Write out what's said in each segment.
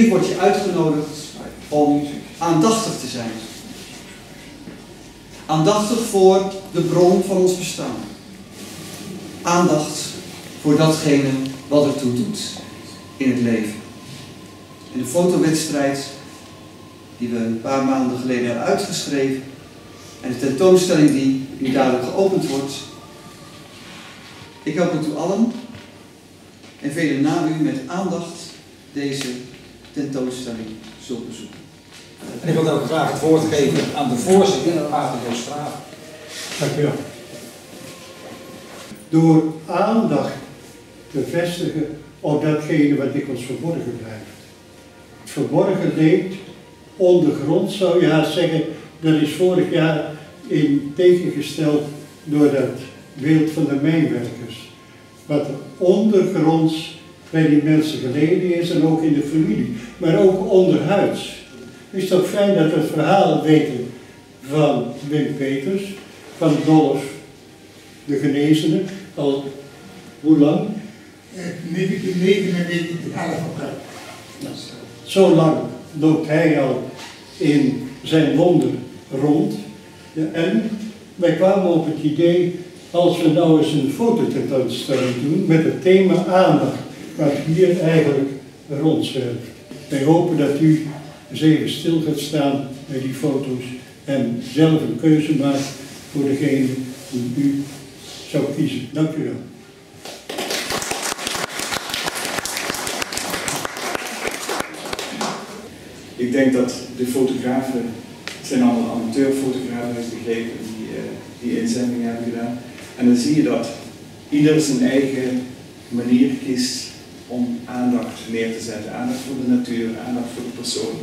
hier word je uitgenodigd om aandachtig te zijn. Aandachtig voor de bron van ons bestaan. Aandacht voor datgene wat ertoe doet in het leven. In de fotowedstrijd die we een paar maanden geleden hebben uitgeschreven en de tentoonstelling die nu dadelijk geopend wordt. Ik hoop u allen en velen na u met aandacht deze tentoonstelling zult bezoeken. En ik wil dan graag het woord geven aan de voorzitter, Jos Straat. Dank u wel. Door aandacht te vestigen op datgene wat dikwijls verborgen blijft. Het verborgen leed, ondergrond zou je haast zeggen, dat is vorig jaar in tegengesteld door dat beeld van de mijnwerkers. Wat er ondergronds bij die mensen geleden is en ook in de familie, maar ook onderhuids. Het is toch fijn dat we het verhaal weten van Wim Peters, van Dolf de Genezene, al hoe lang? 1999, 11 april. Zo lang loopt hij al in zijn wonder rond. Ja, en wij kwamen op het idee, als we nou eens een fototentoonstelling doen met het thema aandacht, wat hier eigenlijk rondzwerft. Wij hopen dat u eens stil gaat staan bij die foto's en zelf een keuze maakt voor degene die u zou kiezen. Dank u wel. Ik denk dat de fotografen, het zijn allemaal amateurfotografen, heeft begrepen, die uh, die inzending hebben gedaan. En dan zie je dat ieder zijn eigen manier kiest om aandacht neer te zetten. Aandacht voor de natuur, aandacht voor de persoon.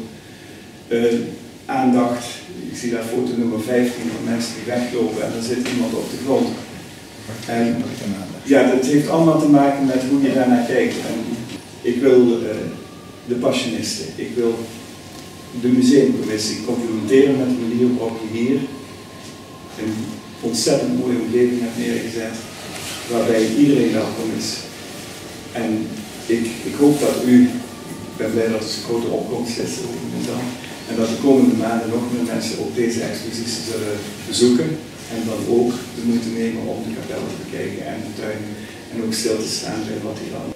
Uh, aandacht, ik zie daar foto nummer 15 van mensen die weglopen en er zit iemand op de grond. En ja, dat heeft allemaal te maken met hoe je daarnaar kijkt. En ik wil uh, de passionisten, ik wil de museumcommissie complimenteren met de manier waarop je hier een ontzettend mooie omgeving hebt neergezet, waarbij iedereen welkom is. En ik, ik hoop dat u, ik ben blij dat er een grote opkomst is op dan, en dat de komende maanden nog meer mensen ook deze expositie zullen bezoeken. En dan ook de moeite nemen om de kapel te bekijken en de tuin en ook stil te staan bij wat hier al